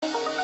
Jack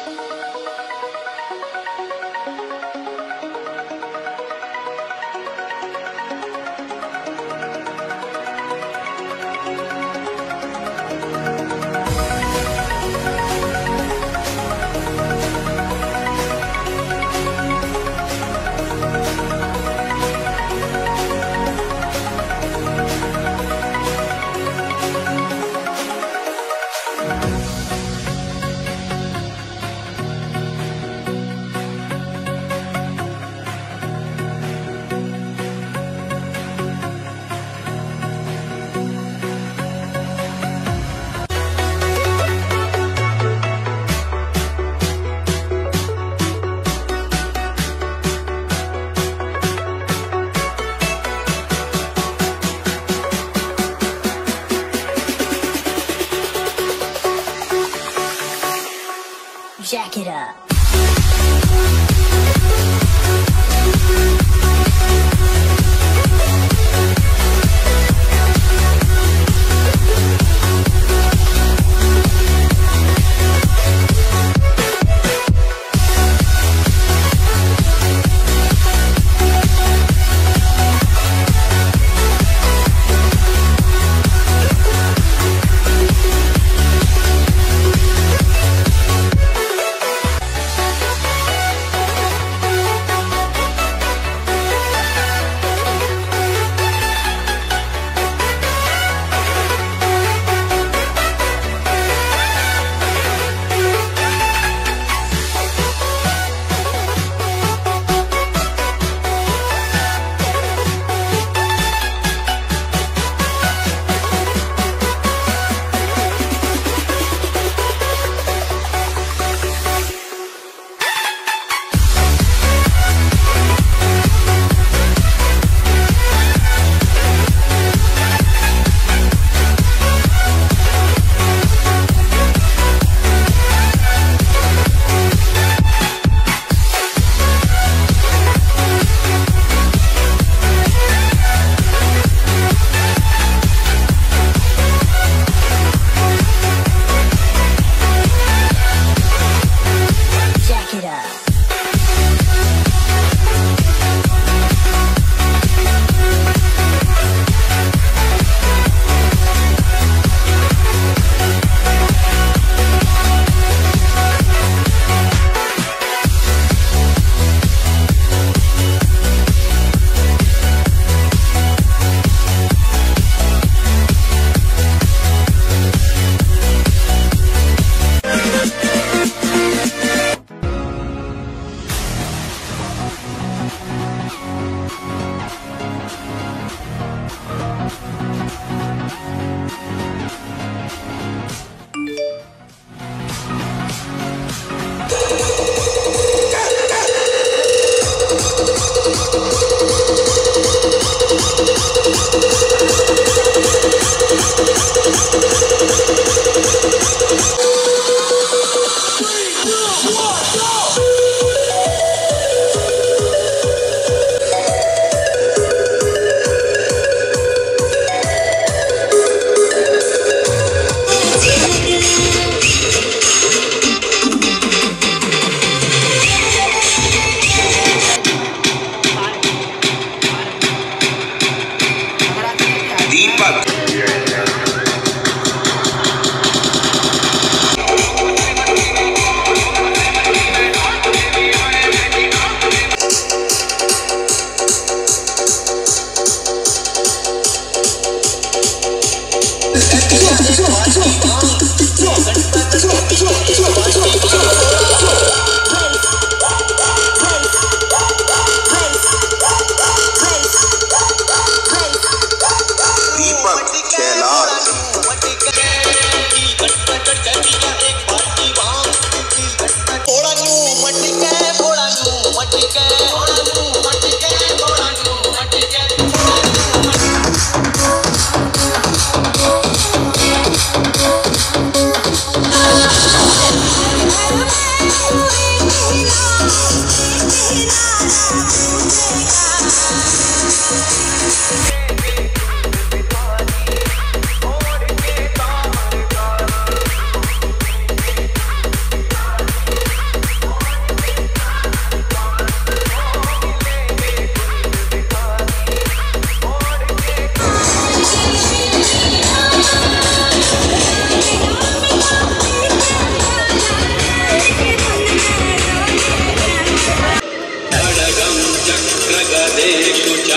दे कुछ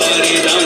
परिणाम